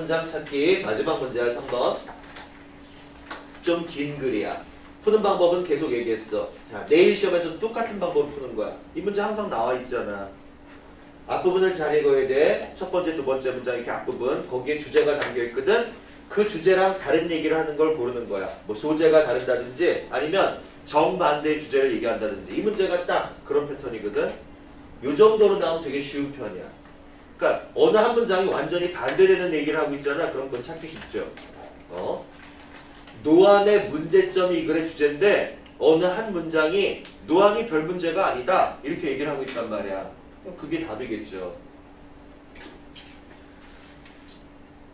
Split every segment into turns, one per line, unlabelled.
문장 찾기 마지막 문제야 3번 좀 긴 글이야 푸는 방법은 계속 얘기했어 자 내일 시험에서 똑같은 방법을 푸는 거야 이 문제 항상 나와 있잖아 앞부분을 잘 읽어야 돼. 첫 번째, 두 번째 문장 이렇게 앞부분. 거기에 주제가 담겨 있거든. 그 주제랑 다른 얘기를 하는 걸 고르는 거야. 뭐 소재가 다르다든지 아니면 정반대의 주제를 얘기한다든지. 이 문제가 딱 그런 패턴이거든. 요 정도로 나오면 되게 쉬운 편이야. 그러니까 어느 한 문장이 완전히 반대되는 얘기를 하고 있잖아. 그럼 그건 찾기 쉽죠. 어? 노안의 문제점이 이 글의 주제인데 어느 한 문장이 노안이 별 문제가 아니다. 이렇게 얘기를 하고 있단 말이야. 그럼 그게 답이겠죠.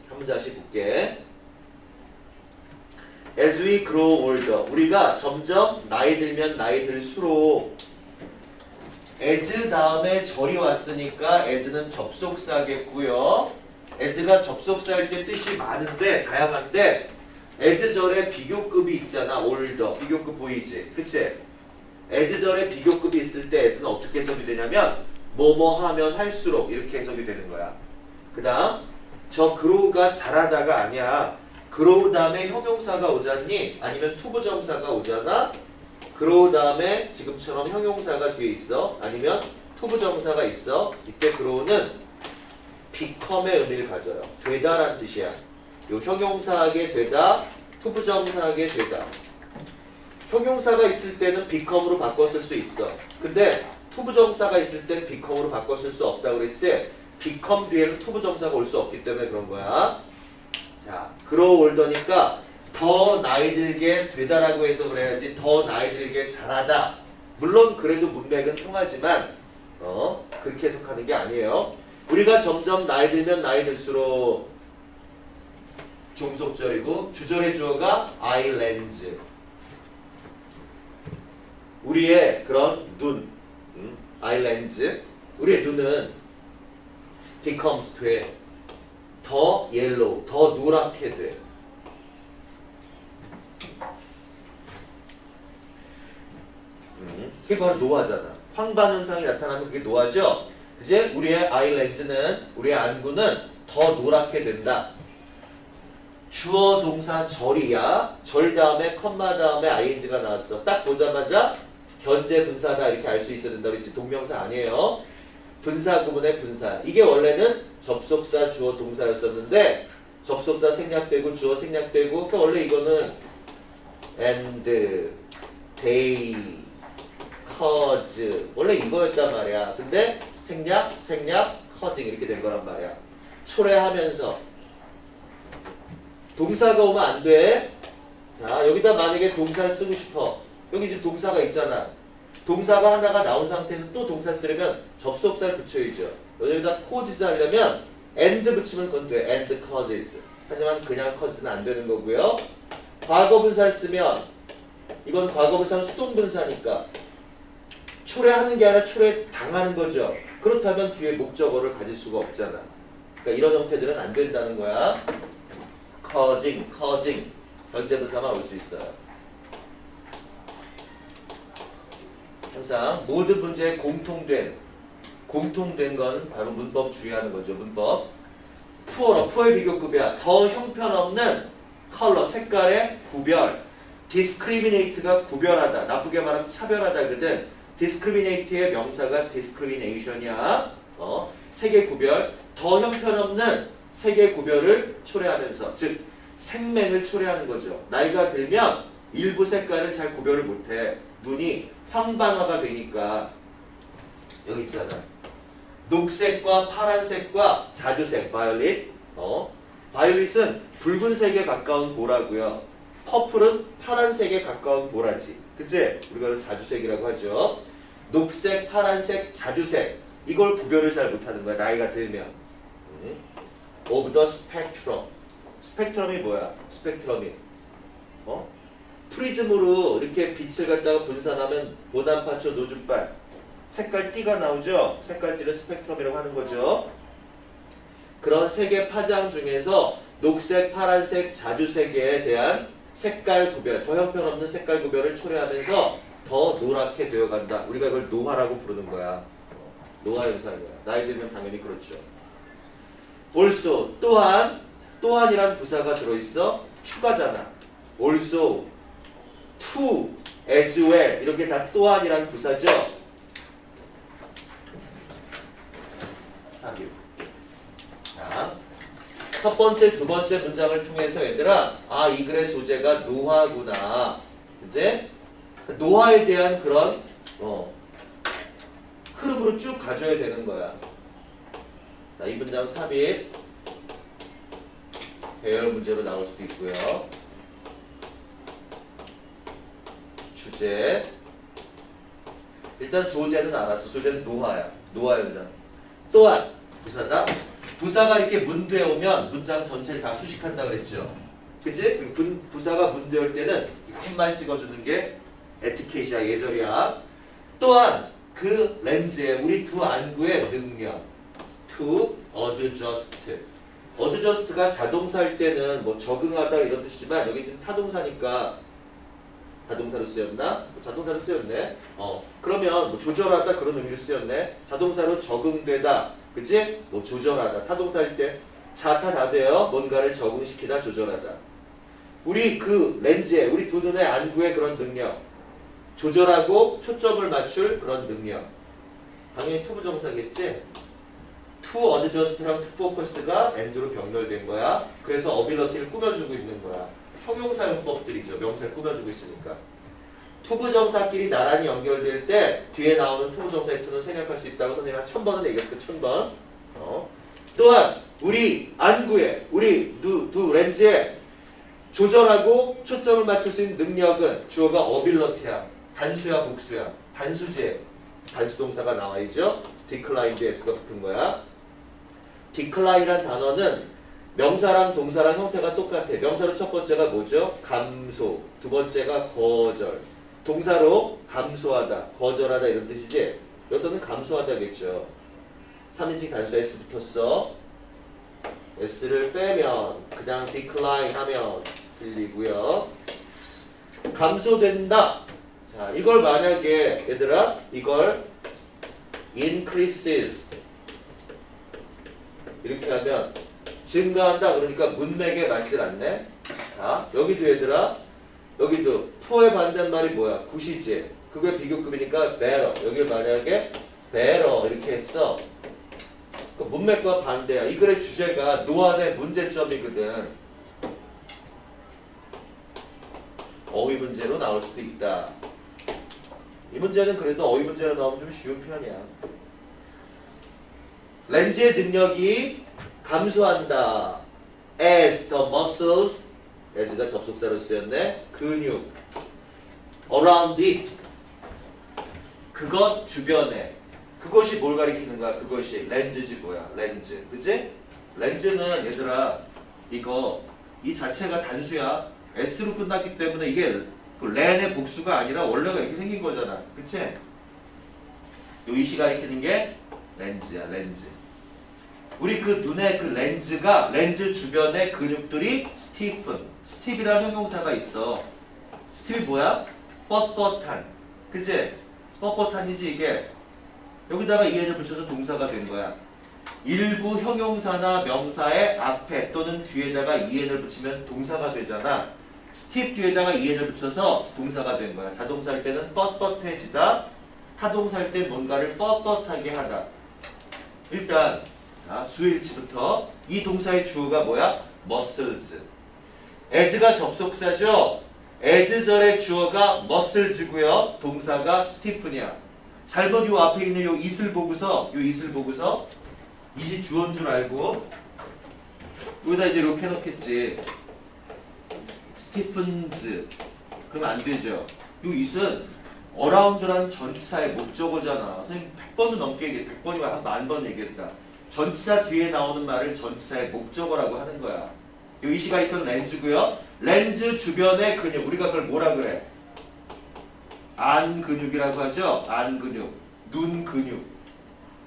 한 문장씩 볼게. As we grow older, 우리가 점점 나이 들면 나이 들수록 as 다음에 절이 왔으니까 as는 접속사겠고요. as가 접속사일 때 뜻이 많은데 다양한데 as 절에 비교급이 있잖아. older 비교급 보이지, 그치? as 절에 비교급이 있을 때 as는 어떻게 해석이 되냐면 뭐뭐 하면 할수록 이렇게 해석이 되는 거야. 그 다음 저 grow가 자라다가 아니야. grow 다음에 형용사가 오잖니? 아니면 to부정사가 오잖아? grow 다음에 지금처럼 형용사가 뒤에 있어? 아니면 to부정사가 있어? 이때 grow는 become의 의미를 가져요. 되다란 뜻이야. 요 형용사하게 되다, to부정사하게 되다. 형용사가 있을 때는 become으로 쓸수 있어. 근데 to부정사가 있을 땐 become으로 쓸수 없다고 그랬지? become 뒤에는 to부정사가 올 수 없기 때문에 그런 거야. 자, grow older니까 더 나이 들게 되다라고 해서 그래야지 더 나이 들게 잘하다. 물론 그래도 문맥은 통하지만 어 그렇게 해석하는 게 아니에요. 우리가 점점 나이 들면 나이 들수록 종속절이고 주절의 주어가 islands. 우리의 그런 눈, 음, islands. 우리의 눈은 becomes 돼. 더 yellow, 더 노랗게 돼. 음, 그게 바로 노화잖아. 황반 현상이 나타나면 그게 노화죠. 이제 우리의 eye lens는 우리의 안구는 더 노랗게 된다. 주어 동사 절이야. 절 다음에 컴마 다음에 ing가 나왔어. 딱 보자마자 현재 분사다 이렇게 알 수 있어야 된다 그랬지. 동명사 아니에요. 분사 구문의 분사. 이게 원래는 접속사 주어 동사였었는데 접속사 생략되고 주어 생략되고 그러니까 원래 이거는 and, they, cause 원래 이거였단 말이야. 근데 생략, 생략, causing 이렇게 된 거란 말이야. 초래하면서 동사가 오면 안 돼. 자 여기다 만약에 동사를 쓰고 싶어. 여기 지금 동사가 있잖아. 동사가 하나가 나온 상태에서 또 동사 쓰려면 접속사를 붙여야죠. 여기다 cause 하려면 and 붙이면 그건 돼. and causes. 하지만 그냥 causes는 안 되는 거고요. 과거 분사를 쓰면 이건 과거 분사는 수동 분사니까 초래하는 게 아니라 초래 당하는 거죠. 그렇다면 뒤에 목적어를 가질 수가 없잖아. 그러니까 이런 형태들은 안 된다는 거야. causing, causing 현재 분사만 올 수 있어요. 항상 모든 문제에 공통된 공통된 건 바로 문법 주의하는 거죠. 문법. 푸어로 푸어의 비교급이야. 더 형편없는 컬러 색깔의 구별. discriminate가 구별하다. 나쁘게 말하면 차별하다거든. Discriminate의 명사가 discrimination이야. 어, 색의 구별. 더 형편없는 색의 구별을 초래하면서 즉 색맹을 초래하는 거죠. 나이가 들면 일부 색깔을 잘 구별을 못해. 눈이 황반화가 되니까 여기 있잖아. 녹색과 파란색과 자주색, 바이올릿. 어? violet은 붉은색에 가까운 보라고요. purple은 파란색에 가까운 보라지. 그치? 우리가 자주색이라고 하죠. 녹색, 파란색, 자주색. 이걸 구별을 잘 못하는 거야. 나이가 들면. 음. of the spectrum. 스펙트럼이 뭐야? 스펙트럼이. 어? 프리즘으로 이렇게 빛을 갖다가 분산하면 보남파초노주빨 색깔 띠가 나오죠. 색깔 띠를 스펙트럼이라고 하는 거죠. 그런 색의 파장 중에서 녹색, 파란색, 자주색에 대한 색깔 구별, 더 형편없는 색깔 구별을 초래하면서 더 노랗게 되어간다. 우리가 이걸 노화라고 부르는 거야. 노화 현상이야. 나이 들면 당연히 그렇죠. also 또한 또한이란 부사가 들어있어 추가잖아. also as well 이렇게 다 또한이란 부사죠. 자, 첫 번째, 두 번째 문장을 통해서 얘들아, 아, 이 글의 소재가 노화구나. 이제 노화에 대한 그런 어, 흐름으로 쭉 가져야 되는 거야. 자, 이 문장 삽입 배열 문제로 나올 수도 있고요. 주제 일단 소재는 알았어. 소재는 노화야. 노화 현상. 또한 부사다. 부사가 이렇게 문대에 오면 문장 전체를 다 수식한다 그랬죠. 그치? 분, 부사가 문대 올 때는 콧말 찍어주는 게 에티켓이야, 예절이야. 또한 그 렌즈에 우리 두 안구의 능력 to adjust adjust가 자동사일 때는 뭐 적응하다 이런 뜻이지만 여기 지금 타동사니까 자동사로 쓰였나? 뭐 자동사로 쓰였네. 어 그러면 뭐 조절하다 그런 의미로 쓰였네. 자동사로 적응되다, 그치? 뭐 조절하다 타동사일 때 자타 다 돼요. 뭔가를 적응시키다 조절하다. 우리 그 렌즈에 우리 두 눈의 안구의 그런 능력 조절하고 초점을 맞출 그런 능력. 당연히 to부정사겠지? to adjust랑 to focus가 and로 병렬된 거야. 그래서 ability를 꾸며주고 있는 거야. 형용사용법들이죠. 명사를 꾸며주고 있으니까. to부정사끼리 나란히 연결될 때 뒤에 나오는 to부정사의 to는 생략할 수 있다고 선생님이 한천 번은 얘기했을 천 번. 어. 또한 우리 안구에 우리 두, 두 렌즈에 조절하고 초점을 맞출 수 있는 능력은 주어가 어빌러티야. 단수야 복수야. 단수제. 단수동사가 나와 있죠. declined s가 붙은 거야. decline이란 단어는 명사랑 동사랑 형태가 똑같아. 명사로 첫 번째가 뭐죠? 감소. 두 번째가 거절. 동사로 감소하다, 거절하다 이런 뜻이지. 여기서는 감소하다겠죠. 3인칭 단수 S 붙었어. S를 빼면 그냥 decline 하면 들리고요. 감소된다. 자, 이걸 만약에 얘들아 이걸 increases 이렇게 하면 증가한다 그러니까 문맥에 맞질 않네. 자, 여기도 얘들아 여기도 포의 반대말이 뭐야? 구시제. 그게 비교급이니까 better. 여기를 만약에 better 이렇게 했어. 그 문맥과 반대야. 이 글의 주제가 노안의 문제점이거든. 어휘 문제로 나올 수도 있다. 이 문제는 그래도 어휘 문제로 나오면 좀 쉬운 편이야. 렌즈의 능력이 감소한다. As the muscles, as가 접속사로 쓰였네. 근육. Around it. 그것 주변에. 그것이 뭘 가리키는 거야? 그것이 렌즈지 뭐야? 렌즈. 그지? 렌즈는 얘들아 이거 이 자체가 단수야. S로 끝났기 때문에 이게 그 렌의 복수가 아니라 원래가 이렇게 생긴 거잖아. 그치? 요 이시 가리키는 게 렌즈야, 렌즈. 우리 그 눈의 그 렌즈가 렌즈 주변의 근육들이 스티픈, stiff라는 형용사가 있어. stiff 뭐야? 뻣뻣한. 그치? 뻣뻣한이지 이게. 여기다가 en을 붙여서 동사가 된 거야. 일부 형용사나 명사의 앞에 또는 뒤에다가 en을 붙이면 동사가 되잖아. stiff 뒤에다가 en을 붙여서 동사가 된 거야. 자동사 할 때는 뻣뻣해지다. 타동사 할 때 뭔가를 뻣뻣하게 하다. 일단 자, 수일치부터 이 동사의 주어가 뭐야? muscles. As가 접속사죠. as절의 주어가 muscles고요. 동사가 stiffen이야. 잘못 요 앞에 있는 요 it을 보고서 요 it을 보고서 이게 주어인 줄 알고 여기다 이제 이렇게 해놓겠지. stiffens 그러면 안 되죠. 요 it은 around란 전치사의 목적어잖아. 선생님 100번도 넘게 얘기해. 100번이면 한 만 번 얘기했다. 전치사 뒤에 나오는 말을 전치사의 목적어라고 하는 거야. 요 it이 가리키는 렌즈고요. 렌즈 주변의 근육. 우리가 그걸 뭐라 그래? 안 근육이라고 하죠. 안 근육. 눈 근육.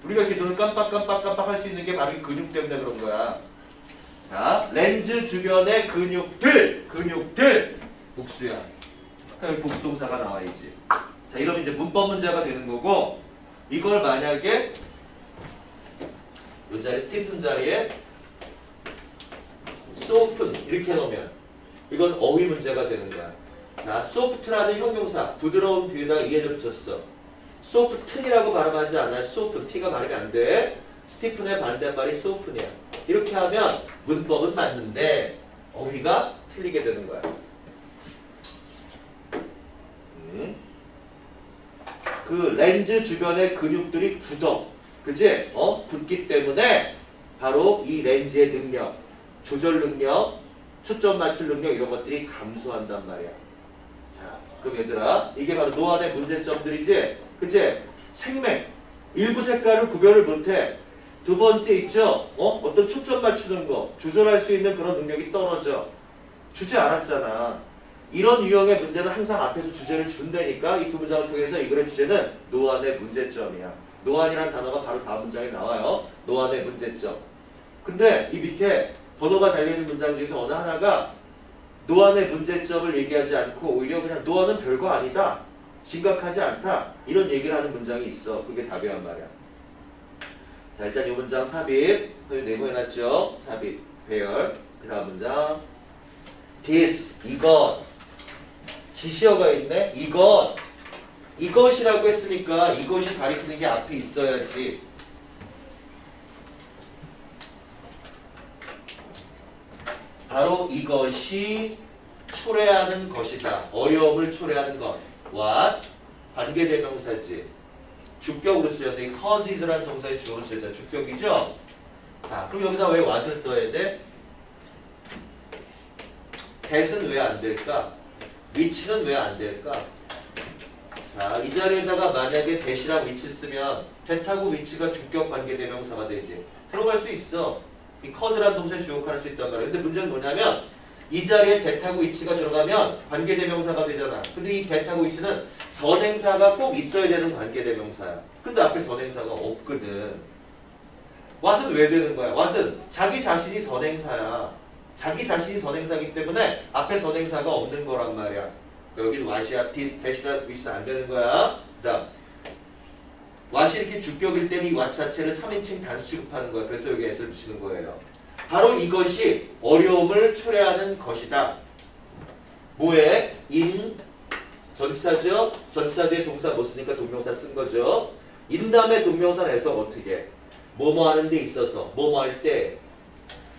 우리가 이렇게 눈을 깜빡깜빡깜빡 할 수 있는 게 바로 이 근육 때문에 그런 거야. 자, 렌즈 주변의 근육들, 근육들 복수야. 여기 복수 동사가 나와야지. 자, 이러면 이제 문법 문제가 되는 거고 이걸 만약에 이 자리 스티픈 자리에 soften 이렇게 넣으면 이건 어휘 문제가 되는 거야. 자, soft라는 형용사 부드러운 뒤에다 이해를 붙였어. soft이라고 발음하지 않아요. soft t가 발음이 안 돼. 스티픈의 반대말이 soften이야. 이렇게 하면 문법은 맞는데 어휘가 틀리게 되는 거야. 음. 그 렌즈 주변의 근육들이 굳어. 그지? 어? 굳기 때문에 바로 이 렌즈의 능력, 조절 능력, 초점 맞출 능력 이런 것들이 감소한단 말이야. 자, 그럼 얘들아, 이게 바로 노안의 문제점들이지? 그지? 생맥, 일부 색깔을 구별을 못해. 두 번째 있죠? 어? 어떤 초점 맞추는 거, 조절할 수 있는 그런 능력이 떨어져. 주지 않았잖아. 이런 유형의 문제는 항상 앞에서 주제를 준다니까 이 두 문장을 통해서 이 글의 주제는 노안의 문제점이야. 노안이란 단어가 바로 다음 문장에 나와요. 노안의 문제점. 근데 이 밑에 번호가 달려있는 문장 중에서 어느 하나가 노안의 문제점을 얘기하지 않고 오히려 그냥 노안은 별거 아니다. 심각하지 않다. 이런 얘기를 하는 문장이 있어. 그게 답이란 말이야. 자 일단 이 문장 삽입. 네모해놨죠. 삽입. 배열. 그 다음 문장. this. 이것. 지시어가 있네. 이것. 이것이라고 했으니까 이것이 가리키는 게 앞에 있어야지. 바로 이것이 초래하는 것이다. 어려움을 초래하는 것. what? 관계대명사지. 주격으로 쓰였는데 causes라는 동사의 주어로 쓰였잖아. 주격이죠? 자, 그럼 여기다 왜 what을 써야 돼? that은 왜 안 될까? which는 왜 안 될까? 자, 이 자리에다가 만약에 that이랑 which를 쓰면 that하고 which가 주격 관계 대명사가 되지. 들어갈 수 있어. 이 cause라는 동사에 주역할 수 있단 말이야. 근데 문제는 뭐냐면 이 자리에 that하고 which가 들어가면 관계대명사가 되잖아. 근데 이 that하고 which는 선행사가 꼭 있어야 되는 관계대명사야. 근데 앞에 선행사가 없거든. what은 왜 되는 거야? what은 자기 자신이 선행사야. 자기 자신이 선행사기 때문에 앞에 선행사가 없는 거란 말이야. 여기는 what이야, this, that이다, which는 안 되는 거야. 그 다음 what이 이렇게 주격일 때는 이 what 자체를 3인칭 단수 취급하는 거야. 그래서 여기 s를 붙이는 거예요. 바로 이것이 어려움을 초래하는 것이다. 뭐에? in 전치사죠? 전치사 뒤에 동사 못 쓰니까 동명사 쓴 거죠. in 다음에 동명사 해석 어떻게? 뭐뭐 하는 데 있어서 뭐뭐 할 때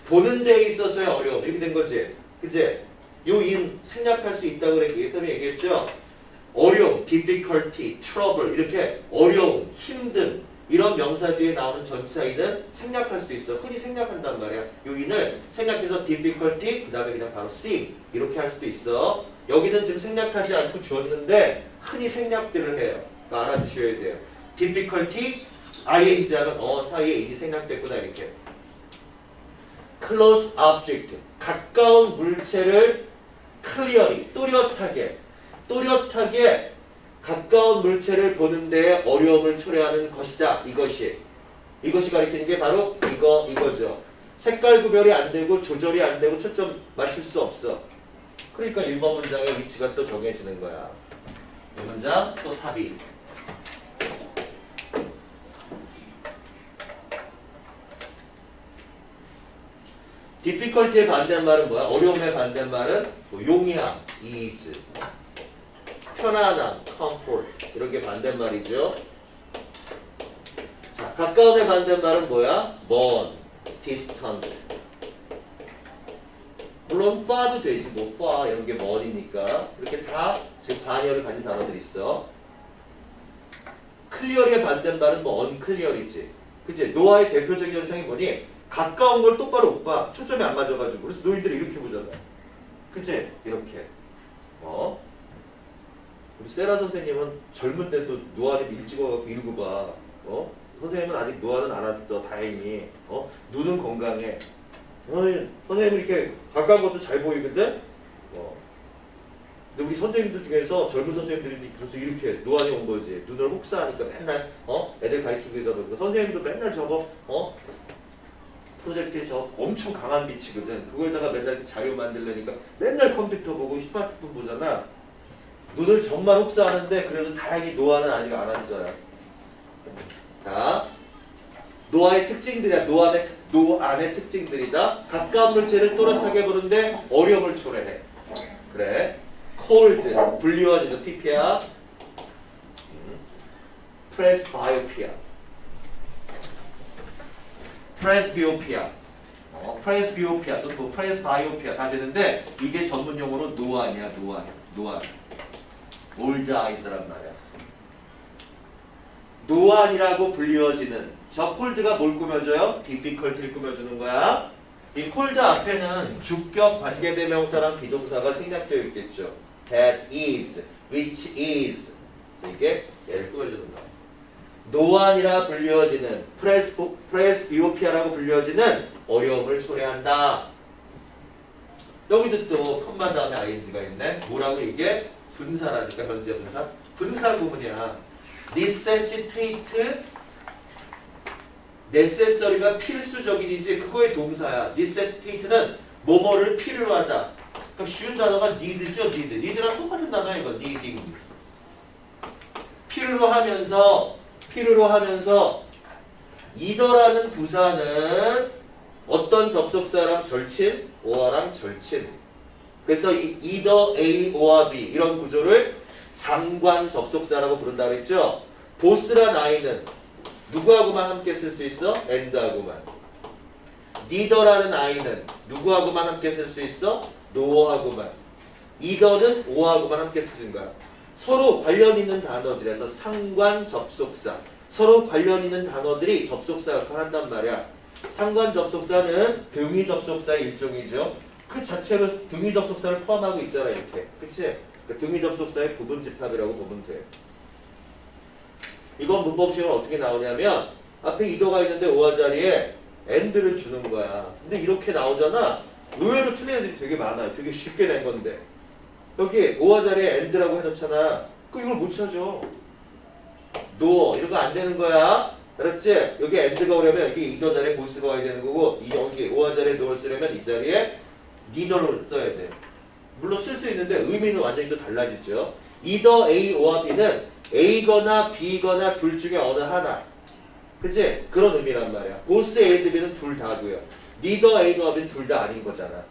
보는 데 있어서의 어려움 이렇게 된 거지. 그지? 요 in 생략할 수 있다고 그랬기 예전에 얘기했죠. 어려움, difficulty, trouble 이렇게 어려움, 힘든 이런 명사 뒤에 나오는 전치사인은 생략할 수도 있어. 흔히 생략한단 말이야. 요인을 생략해서 difficulty 그 다음에 그냥 바로 see 이렇게 할 수도 있어. 여기는 지금 생략하지 않고 주었는데 흔히 생략들을 해요. 그러니까 알아두셔야 돼요. difficulty ing 하면 어 사이에 인이 생략됐구나 이렇게. close object 가까운 물체를 clearly 또렷하게 또렷하게 가까운 물체를 보는 데에 어려움을 초래하는 것이다. 이것이 이것이 가리키는 게 바로 이거 이거죠. 색깔 구별이 안 되고 조절이 안 되고 초점 맞출 수 없어. 그러니까 1번 문장의 위치가 또 정해지는 거야. 이 문장 또 삽입. difficulty의 반대말은 뭐야? 어려움의 반대말은 뭐 용이함, ease. 편안함, comfort 이런 게 반대말이죠. 자, 가까움의 반대말은 뭐야? 먼, distant. 물론 far도 되지, 뭐 far 이런 게 먼이니까 이렇게 다 지금 반열을 가진 단어들이 있어. clear의 반대말은 뭐 unclear이지. 그치? 노아의 대표적인 현상이 뭐니? 가까운 걸 똑바로 못 봐. 초점이 안 맞아가지고. 그래서 너희들이 이렇게 보잖아. 그치? 이렇게. 어? 우리 세라 선생님은 젊은 데도 노안이 일찍 와갖고 이러고 봐. 어? 선생님은 아직 노안은 안 왔어. 다행히. 어? 눈은 건강해. 어, 선생님은 이렇게 가까운 것도 잘 보이거든? 어. 근데 우리 선생님들 중에서 젊은 선생님들이 그래서 이렇게 노안이 온 거지. 눈을 혹사하니까 맨날 어? 애들 가르치고 이러다 보니까 선생님도 맨날 저거 어? 프로젝트에 저 엄청 강한 빛이거든. 그걸다가 맨날 자료 만들려니까 맨날 컴퓨터 보고 스마트폰 보잖아. 눈을 정말 혹사하는데 그래도 다행히 노안은 아직 안 왔어요. 자, 노아의 특징들이야. 노안의, 특- 노안의 특징들이다. 가까운 물체를 또렷하게 보는데 어려움을 초래해. 그래. cold, 불리워지는 PP야. 프레스바이오피아. 프레스비오피아. 어, 프레스비오피아 뭐 프레스바이오피아 다 되는데 이게 전문 용어로 노안이야, 노안. 노안. old eyes란 말이야. 노안이라고 불리워지는 저 called가 뭘 꾸며줘요? difficulty를 꾸며주는 거야. 이 called 앞에는 주격 관계대명사랑 비동사가 생략되어 있겠죠. that is, which is 이게 얘를 꾸며주는 거야. 노안이라 불리워지는 pres, presbyopia라고 불리워지는 어려움을 초래한다. 여기도 또 컴마 다음에 ing가 있네. 뭐라고 이게? 분사라니까 현재 분사. 분사 구문이야. necessitate necessary가 필수적인이지 그거의 동사야. necessitate는 뭐뭐를 필요로 하다. 그러니까 쉬운 단어가 need죠, need. need랑 똑같은 단어야 이거, needing. 필요로 하면서 필요로 하면서 이더라는 부사는 어떤 접속사랑 절친, 오어랑 절친. 그래서 이 either A, O와 B 이런 구조를 상관 접속사라고 부른다 그랬죠? 보스란 아이는 누구하고만 함께 쓸 수 있어? and하고만. neither라는 아이는 누구하고만 함께 쓸 수 있어? no하고만. either는 o하고만 함께 쓰는 거야. 서로 관련 있는 단어들에서 상관 접속사. 서로 관련 있는 단어들이 접속사 역할을 한단 말이야. 상관 접속사는 등위 접속사의 일종이죠. 그 자체로 등위 접속사를 포함하고 있잖아 이렇게. 그치? 그 등위 접속사의 부분 집합이라고 보면 돼. 이건 문법식으로 어떻게 나오냐면 앞에 이더가 있는데 오화 자리에 and를 주는 거야. 근데 이렇게 나오잖아. 의외로 틀린 애들이 되게 많아요. 되게 쉽게 낸 건데. 여기 오화 자리에 and라고 해놓잖아. 그 이걸 못 찾아. nor 이런 거 안 되는 거야. 알았지? 여기 and가 오려면 여기 either 자리에 both가 와야 되는 거고 이 여기 or 자리에 nor를 쓰려면 이 자리에 neither를 써야 돼. 물론 쓸 수 있는데 의미는 완전히 또 달라지죠. either A or B는 A거나 B거나 둘 중에 어느 하나. 그치? 그런 의미란 말이야. both A, B는 둘 다고요. neither A가 B는 둘 다 아닌 거잖아.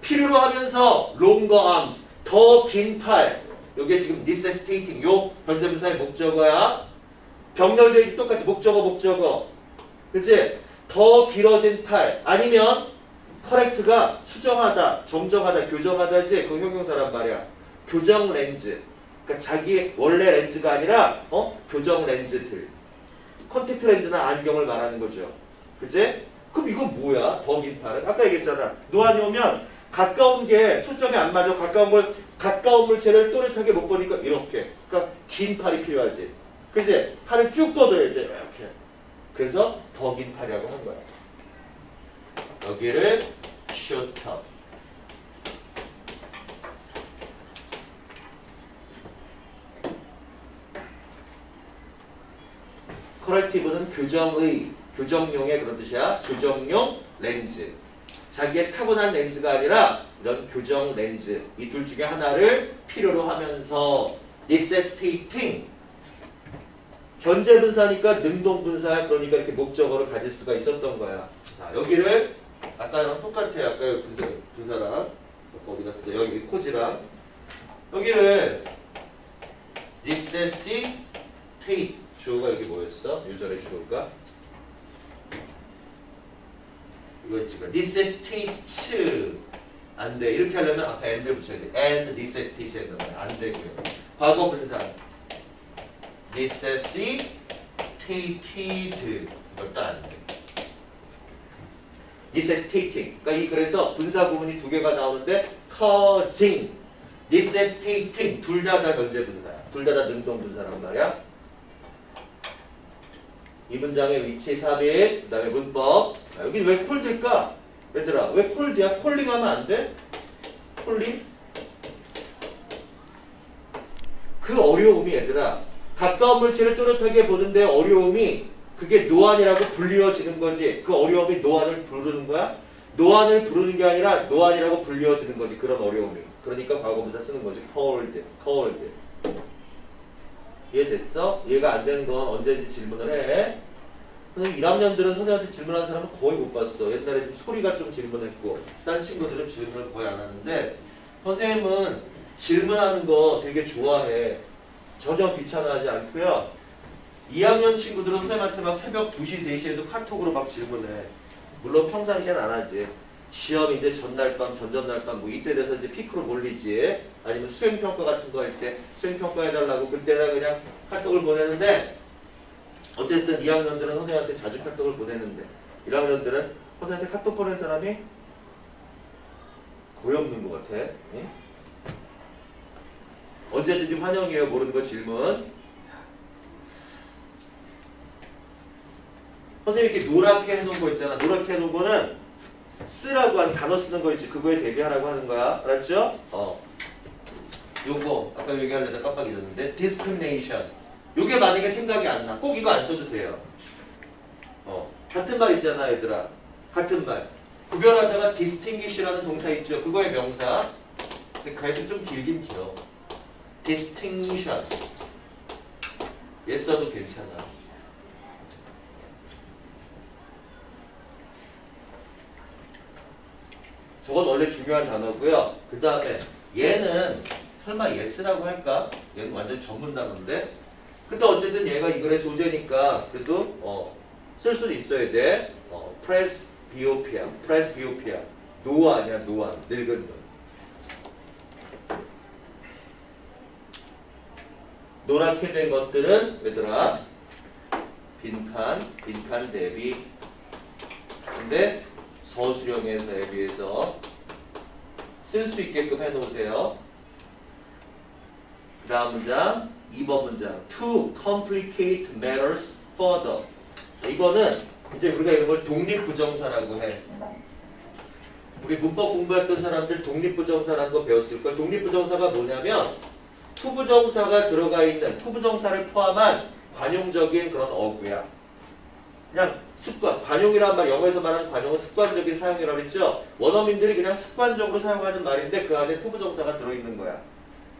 필요로 하면서 longer arms, 더 긴 팔. 이게 지금 necessitating, 요 현재분사의 목적어야. 병렬되지 똑같이 목적어, 목적어. 그치? 더 길어진 팔. 아니면 correct가 수정하다, 정정하다, 교정하다지 그 형용사란 말이야. 교정 렌즈. 그러니까 자기의 원래 렌즈가 아니라 어? 교정 렌즈들. 컨택트 렌즈나 안경을 말하는 거죠. 그지? 그럼 이건 뭐야? 더긴 팔은? 아까 얘기했잖아. 노안이 오면 가까운 게 초점이 안 맞아. 가까운 걸 가까운 물체를 또렷하게 못 보니까 이렇게. 그러니까 긴 팔이 필요하지. 그지? 팔을 쭉 뻗어야 돼. 이렇게. 그래서 더 긴 팔이라고 한 거야. 여기를 shorter. 커렉티브는 교정의, 교정용의 그런 뜻이야. 교정용 렌즈. 자기의 타고난 렌즈가 아니라 이런 교정 렌즈. 이 둘 중에 하나를 필요로 하면서 necessitating. 현재 분사니까 능동 분사야. 그러니까 이렇게 목적어를 가질 수가 있었던 거야. 자, 여기를 아까랑 똑같아요. 아까 분사, 분사랑 어디 갔어? 여기 코지랑. 여기를 necessitate 주어가 여기 뭐였어? 유전의 주어가? 이거 지금 necessitate 안돼. 이렇게 하려면 앞에 and를 붙여야 돼. and necessitate 넣으면 안 되고요. 과거 분사. Necessitated 이것도 안 돼 necessitating 그러니까 이 그래서 분사 구문이 두 개가 나오는데 causing necessitating 둘 다다 현재 분사야 둘 다 다 능동 분사란 말이야 이 문장의 위치 삽입, 그 다음에 문법. 아, 여기 왜 콜드일까? 얘들아, 왜 콜드야? 콜링 하면 안 돼? 콜링? 그 어려움이 얘들아, 가까운 물체를 또렷하게 보는데 어려움이 그게 노안이라고 불리워지는 거지. 그 어려움이 노안을 부르는 거야? 노안을 부르는 게 아니라 노안이라고 불리워지는 거지. 그런 어려움이. 그러니까 과거분사 쓰는 거지. cold, cold. 이해됐어? 이해가 안 되는 건 언제든지 질문을 해. 선생님 1학년들은 선생님한테 질문하는 사람은 거의 못 봤어. 옛날에 소리가 좀 질문했고 딴 친구들은 질문을 거의 안 하는데 선생님은 질문하는 거 되게 좋아해. 전혀 귀찮아하지 않고요. 2학년 친구들은 선생님한테 막 새벽 2시, 3시에도 카톡으로 막 질문해. 물론 평상시엔 안 하지. 시험 이제 전날 밤, 전전날 밤, 뭐 이때 돼서 이제 피크로 몰리지. 아니면 수행평가 같은 거 할 때 수행평가 해달라고 그때는 그냥 카톡을 보내는데 어쨌든 2학년들은 선생님한테 자주 카톡을 보내는데 1학년들은 선생님한테 카톡 보낸 사람이 거의 없는 것 같아. 응? 언제든지 환영이에요. 모르는 거 질문. 선생님 이렇게 노랗게 해놓은 거 있잖아. 노랗게 해놓은 거는 쓰라고 하는 단어 쓰는 거 있지. 그거에 대비하라고 하는 거야. 알았죠? 어. 요거 아까 얘기하려다 깜빡 잊었는데 discrimination. 요게 만약에 생각이 안 나. 꼭 이거 안 써도 돼요. 어. 같은 말 있잖아, 얘들아. 같은 말. 구별하다가 distinguish라는 동사 있죠. 그거의 명사. 근데 그래도 좀 길긴 길어. distinction. 얘 써도 괜찮아. 저건 원래 중요한 단어고요. 그 다음에 얘는 설마 yes라고 할까? 얘는 완전 전문 단어인데. 근데 어쨌든 얘가 이거의 소재니까 그래도 어, 쓸 수는 있어야 돼. 어, presbyopia, presbyopia. 노아 아니야 노아, 늙은 눈. 노랗게 된 것들은 얘들아 빈칸, 빈칸 대비. 근데 서술형에서에 비해서 쓸 수 있게끔 해놓으세요. 그 다음 문장, 2번 문장. To complicate matters further. 이거는 이제 우리가 이런 걸 독립부정사라고 해. 우리 문법 공부했던 사람들 독립부정사라는 거 배웠을 걸. 독립부정사가 뭐냐면 투부정사가 들어가 있는 투부정사를 포함한 관용적인 그런 어구야. 그냥 습관, 관용이란 말, 영어에서 말하는 관용은 습관적인 사용이라고 했죠. 원어민들이 그냥 습관적으로 사용하는 말인데 그 안에 투부정사가 들어있는 거야.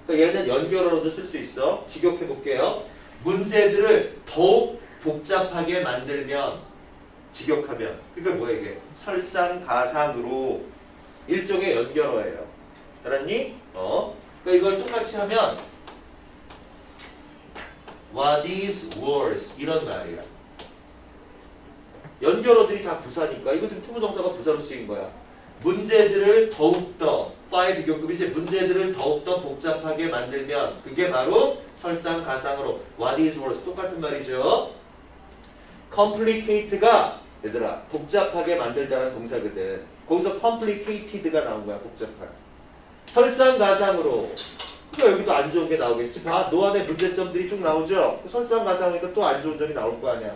그러니까 얘는 연결어로도 쓸 수 있어. 직역해 볼게요. 문제들을 더욱 복잡하게 만들면 직역하면 그게 뭐야 이게 설상 가상으로 일종의 연결어예요. 알았니? 어. 그러니까 이걸 똑같이 하면 What is worse? 이런 말이야. 연결어들이 다 부사니까 이거 지금 투부정사가 부사로 쓰인 거야. 문제들을 더욱더 파이 비교급이 이제 문제들을 더욱더 복잡하게 만들면 그게 바로 설상가상으로 what is worse 똑같은 말이죠. complicate가 얘들아 복잡하게 만들다는 동사거든. 거기서 complicated가 나온 거야 복잡한. 설상가상으로 그러니까 여기도 안 좋은 게 나오겠지. 봐, 노안의 문제점들이 쭉 나오죠. 설상가상이니까 또 안 좋은 점이 나올 거 아니야.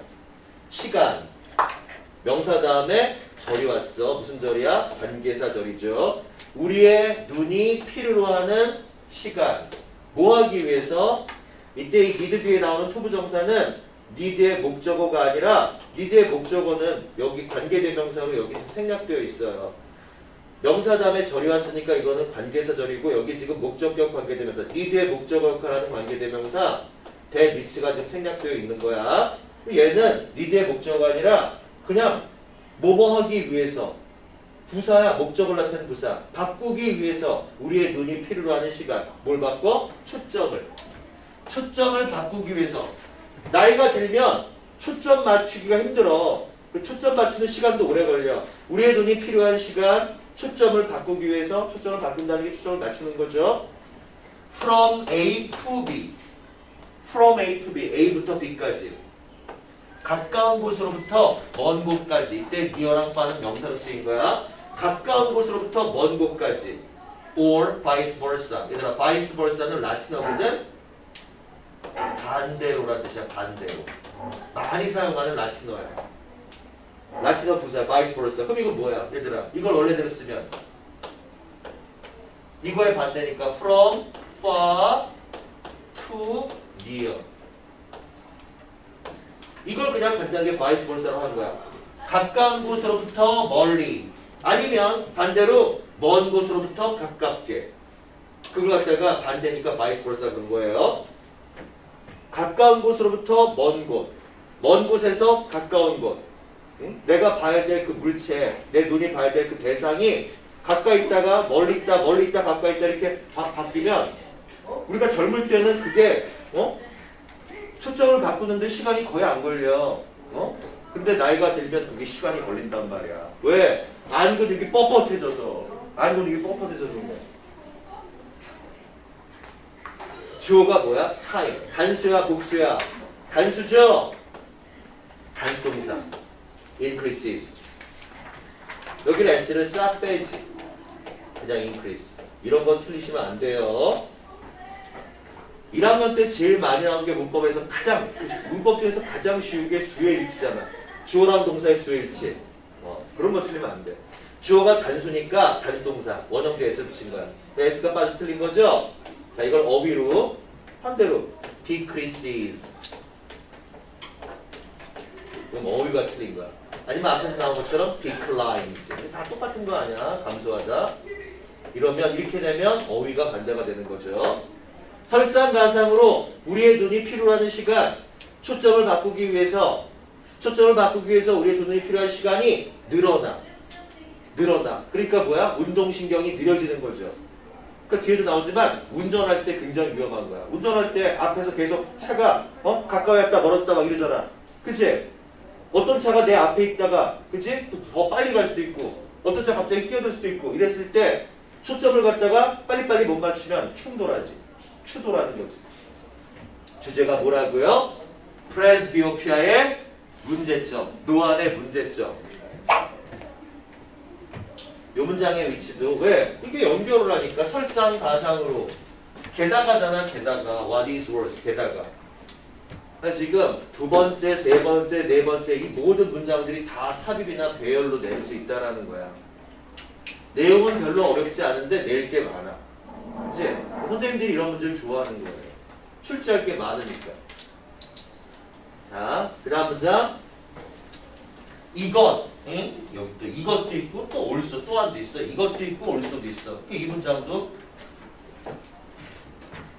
시간, 명사 다음에 절이 왔어. 무슨 절이야? 관계사 절이죠. 우리의 눈이 필요로 하는 시간. 뭐 하기 위해서? 이때 이 need 뒤에 나오는 투부 정사는 need의 목적어가 아니라 need의 목적어는 여기 관계대명사로 여기 생략되어 있어요. 명사 다음에 절이 왔으니까 이거는 관계사 절이고 여기 지금 목적격 관계대명사 니드의 목적어 역할하는 관계대명사 대 니츠가 지금 생략되어 있는 거야. 얘는 니드의 목적어가 아니라 그냥 뭐뭐 하기 위해서 부사야 목적을 나타내는 부사 바꾸기 위해서 우리의 눈이 필요로 하는 시간 뭘 바꿔? 초점을. 초점을 바꾸기 위해서. 나이가 들면 초점 맞추기가 힘들어. 그 초점 맞추는 시간도 오래 걸려. 우리의 눈이 필요한 시간 초점을 바꾸기 위해서 초점을 바꾼다는 게 초점을 맞추는 거죠. From A to B. From A to B. A부터 B까지 가까운 곳으로부터 먼 곳까지 이때 near랑 far는 명사로 쓰인 거야. 가까운 곳으로부터 먼 곳까지 or vice versa. 얘들아 vice versa는 라틴어거든. 반대로라는 뜻이야. 반대로. 많이 사용하는 라틴어야. 라틴어 부사 vice versa. 그럼 이거 뭐야? 얘들아 이걸 원래대로 쓰면 이거의 반대니까 from far to near. 이걸 그냥 간단하게 vice versa로 하는 거야. 가까운 곳으로부터 멀리 아니면 반대로 먼 곳으로부터 가깝게 그걸 갖다가 반대니까 vice versa 그런 거예요. 가까운 곳으로부터 먼 곳. 먼 곳에서 가까운 곳. 응? 내가 봐야 될 그 물체, 내 눈이 봐야 될 그 대상이 가까이 있다가 멀리 있다, 멀리 있다, 가까이 있다 이렇게 바, 바뀌면 우리가 젊을 때는 그게 어? 초점을 바꾸는데 시간이 거의 안 걸려. 어? 근데 나이가 들면 그게 시간이 걸린단 말이야. 왜? 안 근육이 뻣뻣해져서. 안 근육이 뻣뻣해져서 거야. 주어가 뭐야? 타임. 단수야, 복수야? 단수죠? 단수 동사. increases. 여기를 s를 싹 빼지. 그냥 increase. 이런 건 틀리시면 안 돼요. 1학년 때 제일 많이 나온 게 문법에서 가장 문법 중에서 가장 쉬운 게 수의 일치잖아. 주어라는 동사의 수의 일치. 어, 그런 거 틀리면 안 돼. 주어가 단수니까 단수 동사 원형대 s 붙인 거야. s가 빠져 틀린 거죠? 자 이걸 어휘로 반대로 decreases. 그럼 어휘가 틀린 거야. 아니면 앞에서 나온 것처럼 declines. 다 똑같은 거 아니야? 감소하다. 이러면 이렇게 되면 어휘가 반대가 되는 거죠. 설상가상으로 우리의 눈이 필요로 하는 시간, 초점을 바꾸기 위해서 초점을 바꾸기 위해서 우리의 눈이 필요한 시간이 늘어나. 늘어나. 그러니까 뭐야? 운동신경이 느려지는 거죠. 그 뒤에도 나오지만 운전할 때 굉장히 위험한 거야. 운전할 때 앞에서 계속 차가 어 가까이 왔다 멀었다 막 이러잖아. 그치? 어떤 차가 내 앞에 있다가 그치? 더 빨리 갈 수도 있고 어떤 차 갑자기 끼어들 수도 있고 이랬을 때 초점을 갖다가 빨리빨리 못 맞추면 충돌하지. 추돌하는 거지. 주제가 뭐라고요? 프레스비오피아의 문제점, 노안의 문제점. 요 문장의 위치도 왜? 이게 연결을 하니까 설상가상으로 게다가잖아 게다가 what is worse 게다가 지금 두 번째, 세 번째, 네 번째 이 모든 문장들이 다 삽입이나 배열로 낼 수 있다라는 거야. 내용은 별로 어렵지 않은데 낼 게 많아. 그치? 선생님들이 이런 문제를 좋아하는 거예요. 출제할 게 많으니까. 자, 그 다음 문장. 이것, 응? 여기 또 이것도 있고 또 올소 또한도 있어. 이것도 있고 올소도 있어. 이 문장도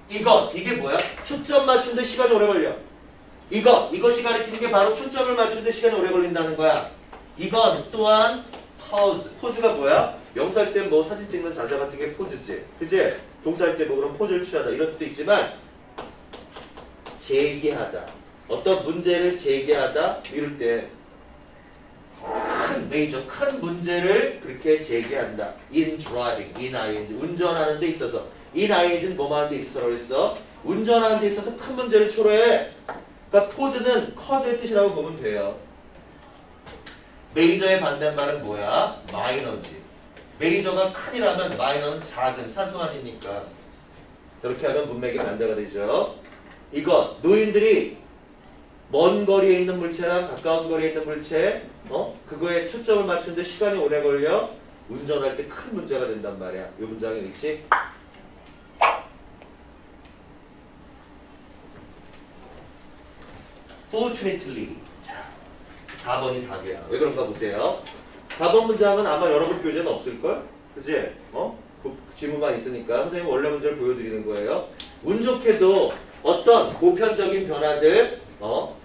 이것, 이게 뭐야? 초점 맞추는데 시간이 오래 걸려. 이것, 이것이 가리키는 게 바로 초점을 맞추는데 시간이 오래 걸린다는 거야. 이건 또한 pause. 포즈가 뭐야? 명사할 때 뭐 사진 찍는 자세 같은 게 포즈지. 그지? 동사할 때 뭐 그런 포즈를 취하다 이런 뜻도 있지만 제기하다. 어떤 문제를 제기하다 이럴 때 큰 메이저 큰 문제를 그렇게 제기한다. in driving, in ing 운전하는 데 있어서 in ing는 뭐뭐 하는 데 있어서 그랬어. 운전하는 데 있어서 큰 문제를 초래해. 그러니까 포즈는 커즈의 뜻이라고 보면 돼요. 메이저의 반대말은 뭐야? 마이너지. 메이저가 큰이라면 마이너는 작은 사소한이니까 저렇게 하면 문맥이 반대가 되죠. 이거 노인들이 먼 거리에 있는 물체랑 가까운 거리에 있는 물체 어 그거에 초점을 맞추는데 시간이 오래 걸려 운전할 때 큰 문제가 된단 말이야. 이 문장의 위치. Fortunately. 자, 4번이 답이야. 왜 그런가 보세요. 4번 문장은 아마 여러분 교재는 없을걸? 그지? 어? 그 지문만 있으니까 선생님 원래 문제를 보여드리는 거예요. 운 좋게도 어떤 보편적인 변화들, 어?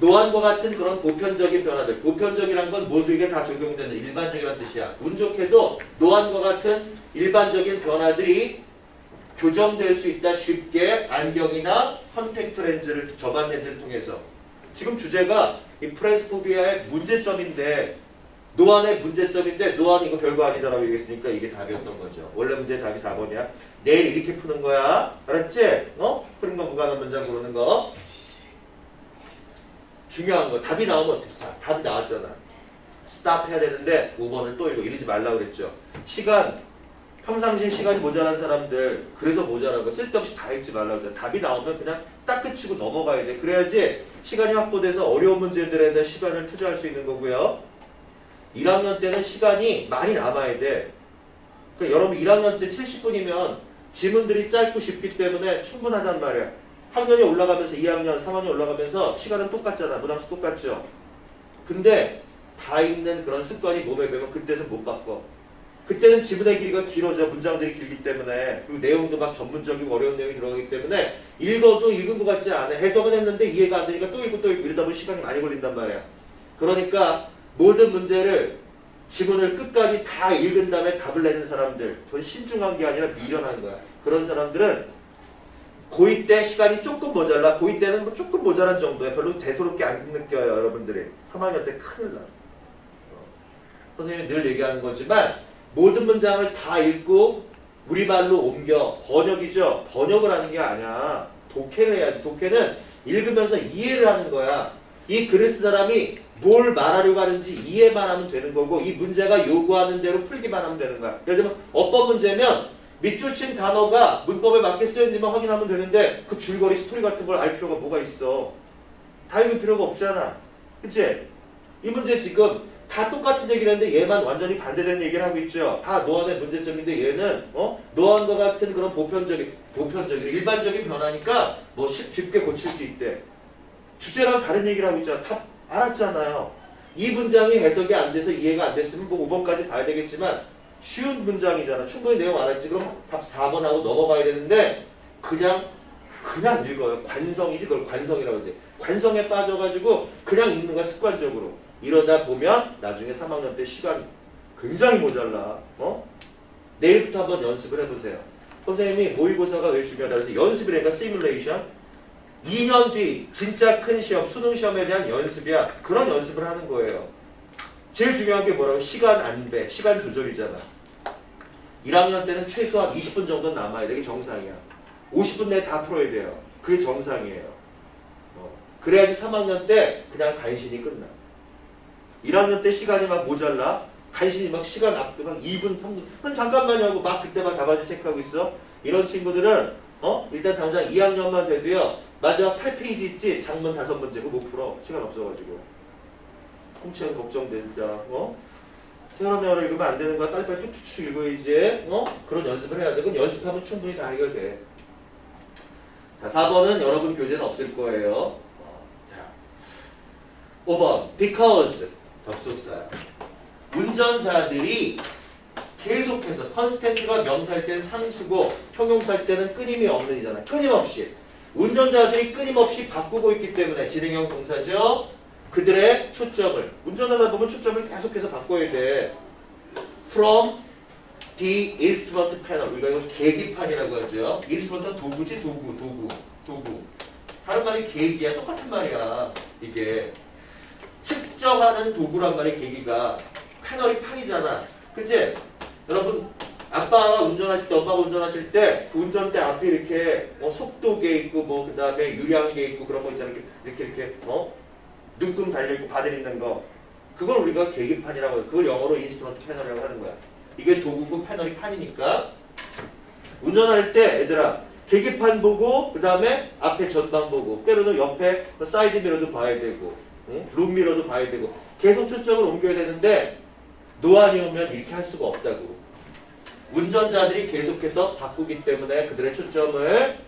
노안과 같은 그런 보편적인 변화들, 보편적이란 건 모두에게 다 적용되는 일반적이라는 뜻이야. 운 좋게도 노안과 같은 일반적인 변화들이 교정될 수 있다 쉽게 안경이나 컨택트 렌즈를 저반 렌즈를 통해서 지금 주제가 이 presbyopia의 문제점인데 노안의 문제점인데 노안 이거 별거 아니다라고 얘기했으니까 이게 답이었던 거죠. 원래 문제 답이 4번이야. 내일 이렇게 푸는 거야. 알았지? 어? 흐름과 무관한 문장 고르는 거. 중요한 거. 답이 나오면 어떡해. 자, 답이 나왔잖아. stop 해야 되는데 5번을 또 읽어. 이러지 말라고 그랬죠. 시간. 평상시에 시간이 모자란 사람들 그래서 모자란 거 쓸데없이 다 읽지 말라고 그랬잖아. 답이 나오면 그냥 딱 그치고 넘어가야 돼. 그래야지 시간이 확보돼서 어려운 문제들에 대한 시간을 투자할 수 있는 거고요. 1학년 때는 시간이 많이 남아야 돼. 그러니까 여러분 1학년 때 70분이면 지문들이 짧고 쉽기 때문에 충분하단 말이야. 학년이 올라가면서 2학년, 3학년 올라가면서 시간은 똑같잖아. 문항수 똑같죠. 근데 다 읽는 그런 습관이 몸에 배면 그때는 못 바꿔. 그때는 지문의 길이가 길어져 문장들이 길기 때문에 그리고 내용도 막 전문적이고 어려운 내용이 들어가기 때문에 읽어도 읽은 것 같지 않아 해석은 했는데 이해가 안 되니까 또 읽고 또 읽고 이러다 보면 시간이 많이 걸린단 말이야 그러니까 모든 문제를 지문을 끝까지 다 읽은 다음에 답을 내는 사람들 그건 신중한 게 아니라 미련한 거야. 그런 사람들은 고2 때 시간이 조금 모자라 고2 때는 뭐 조금 모자란 정도야. 별로 대수롭게 안 느껴요 여러분들이. 3학년 때 큰일 나. 어. 선생님이 늘 얘기하는 거지만 모든 문장을 다 읽고 우리 말로 옮겨. 번역이죠. 번역을 하는 게 아니야. 독해를 해야지. 독해는 읽으면서 이해를 하는 거야. 이 글을 쓴 사람이 뭘 말하려고 하는지 이해만 하면 되는 거고 이 문제가 요구하는 대로 풀기만 하면 되는 거야 예를 들면 어법 문제면 밑줄 친 단어가 문법에 맞게 쓰였는지만 확인하면 되는데 그 줄거리 스토리 같은 걸 알 필요가 뭐가 있어 다 읽을 필요가 없잖아 그치? 이 문제 지금 다 똑같은 얘기를 했는데 얘만 완전히 반대되는 얘기를 하고 있죠. 다 노안의 문제점인데 얘는 어? 노안과 같은 그런 보편적인 보편적인 일반적인 변화니까 뭐 쉽- 쉽게 고칠 수 있대. 주제랑 다른 얘기를 하고 있잖아. 다 알았잖아요. 이 문장이 해석이 안 돼서 이해가 안 됐으면 뭐 5번까지 봐야 되겠지만 쉬운 문장이잖아. 충분히 내용 알았지. 그럼 답 4번 하고 넘어가야 되는데 그냥 그냥 읽어요. 관성이지 그걸 관성이라고 하지. 관성에 빠져가지고 그냥 읽는 거야 습관적으로. 이러다 보면 나중에 3학년 때 시간 굉장히 모자라. 어? 내일부터 한번 연습을 해보세요. 선생님이 모의고사가 왜 중요하다 그래서 연습이라니까 시뮬레이션. 2년 뒤 진짜 큰 시험, 수능 시험에 대한 연습이야. 그런 연습을 하는 거예요. 제일 중요한 게 뭐라고? 시간 안배, 시간 조절이잖아. 1학년 때는 최소한 20분 정도 남아야 돼. 이게 정상이야. 50분 내에 다 풀어야 돼요. 그게 정상이에요. 어. 그래야지 3학년 때 그냥 간신히 끝나. 1학년 때 시간이 막 모자라. 간신히 막 시간 막 2분, 3분. 그럼 잠깐만요 하고 막 그때 막 답안지 체크하고 있어. 이런 친구들은 어? 일단 당장 2학년만 돼도요. 마지막 8페이지 있지? 장문 5문제 그거 못 풀어. 시간 없어가지고. 걱정돼 진짜. 어? 태어난 애를 읽으면 안 되는 거야. 빨리빨리 쭉쭉쭉 읽어야지. 어? 그런 연습을 해야 돼. 그건 연습하면 충분히 다 해결돼. 자, 4번은 여러분 교재는 없을 거예요. 어, 자, 5번. because. 접속사야. 운전자들이 계속해서 컨스텐트가 명사일 때는 상수고 형용사일 때는 끊임이 없는 이잖아요. 끊임없이. 운전자들이 끊임없이 바꾸고 있기 때문에 진행형 동사죠. 그들의 초점을 운전하다 보면 초점을 계속해서 바꿔야 돼. From the instrument panel 우리가 이걸 계기판이라고 하죠. instrument은 도구지 도구 도구 도구. 다른 말이 계기야 똑같은 말이야. 이게 측정하는 도구란 말이 계기가 panel이 판이잖아. 그치? 여러분 아빠가 운전하실 때 엄마가 운전하실 때 그 운전대 앞에 이렇게 어, 속도계 있고 뭐 그 다음에 유량계 있고 그런 거 있잖아. 이렇게 이렇게, 어 눈금 달려있고 바늘 있는 거 그걸 우리가 계기판이라고 해요. 그걸 영어로 instrument panel이라고 하는 거야. 이게 도구고 panel이 판이니까 운전할 때 얘들아 계기판 보고 그 다음에 앞에 전방 보고 때로는 옆에 뭐 사이드 미러도 봐야 되고 응? 룸 미러도 봐야 되고 계속 초점을 옮겨야 되는데 노안이 오면 이렇게 할 수가 없다고 운전자들이 계속해서 바꾸기 때문에 그들의 초점을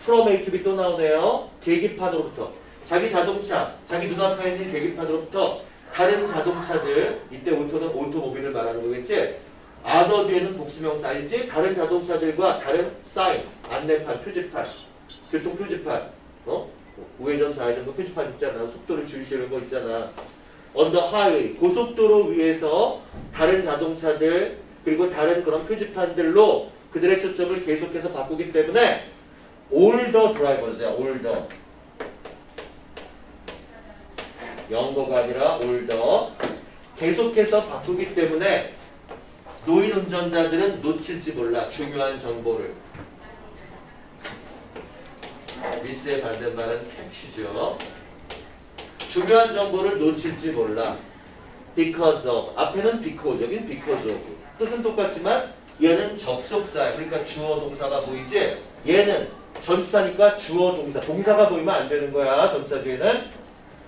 from A to B 또 나오네요 계기판으로부터 자기 자동차, 자기 눈앞에 있는 계기판으로부터 다른 자동차들, 이때 오토는 오토모빌을 말하는 거겠지? 아더 뒤에는 복수명사이지 다른 자동차들과 다른 사인, 안내판, 표지판, 교통 표지판, 어? 우회전, 좌회전도 표지판 있잖아. 속도를 줄이시는 거 있잖아. on the highway, 고속도로 위에서 다른 자동차들, 그리고 다른 그런 표지판들로 그들의 초점을 계속해서 바꾸기 때문에 older drivers야, older. younger가 아니라 older 계속해서 바꾸기 때문에 노인 운전자들은 놓칠지 몰라 중요한 정보를. miss의 반대말은 catch죠. 중요한 정보를 놓칠지 몰라. because of. 앞에는 because 여기는 because of 뜻은 똑같지만 얘는 접속사야 그러니까 주어 동사가 보이지 얘는 전치사니까 주어 동사 동사가 보이면 안 되는 거야 전치사 뒤에는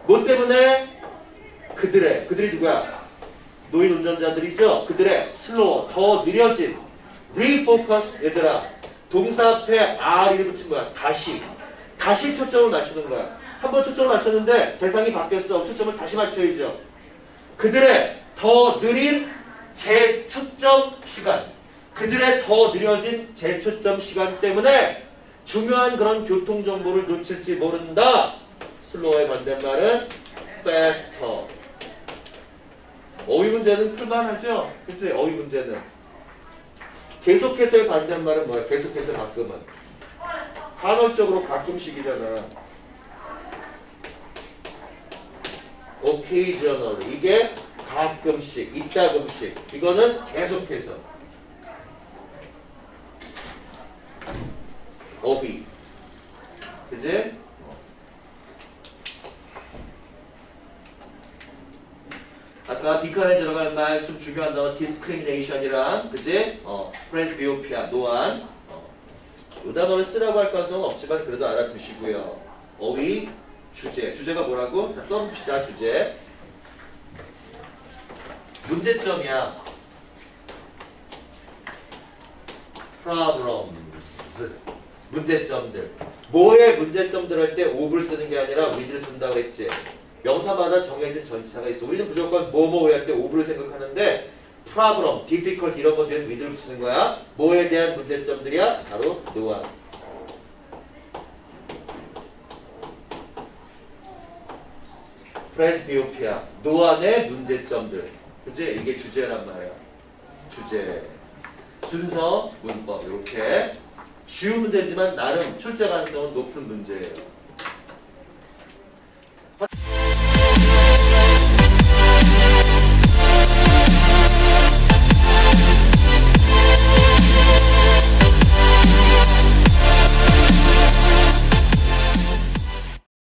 뭐 때문에 그들의 그들이 누구야? 노인 운전자들이죠. 그들의 slower 더 느려진 refocus 얘들아 동사 앞에 r을 붙인 거야. 다시 다시 초점을 맞추는 거야. 한 번 초점을 맞췄는데 대상이 바뀌었어. 초점을 다시 맞춰야죠. 그들의 더 느린 재초점 시간. 그들의 더 느려진 재초점 시간 때문에 중요한 그런 교통 정보를 놓칠지 모른다. 슬로우의 반대말은 faster. 어휘 문제는 풀만하죠? 그치? 어휘 문제는. 계속해서의 반대말은 뭐야? 계속해서 가끔은. 간헐적으로 가끔씩이잖아. occasional. 이게 가끔씩, 이따금씩. 이거는 계속해서. 어휘. 그지? 아까 빈칸에 들어갈 말 좀 중요한 단어 discrimination이랑 그지? 어, presbyopia, 노안. 어. 이 단어를 쓰라고 할 가능성은 없지만 그래도 알아두시고요. 어휘, 주제. 주제가 뭐라고? 자, 써봅시다. 주제. 문제점이야. problems. 문제점들. 뭐의 문제점들 할 때 of를 쓰는 게 아니라 with를 쓴다고 했지. 명사마다 정해진 전치사가 있어. 우리는 무조건 뭐뭐에 할 때 of를 생각하는데 problem, difficult 이런 거 뒤에 with를 붙이는 거야. 뭐에 대한 문제점들이야? 바로 노안. 프레스비오피아, 노안의 문제점들. 그지? 이게 주제란 말이야. 주제. 순서, 문법 이렇게 쉬운 문제지만 나름 출제 가능성은 높은 문제예요.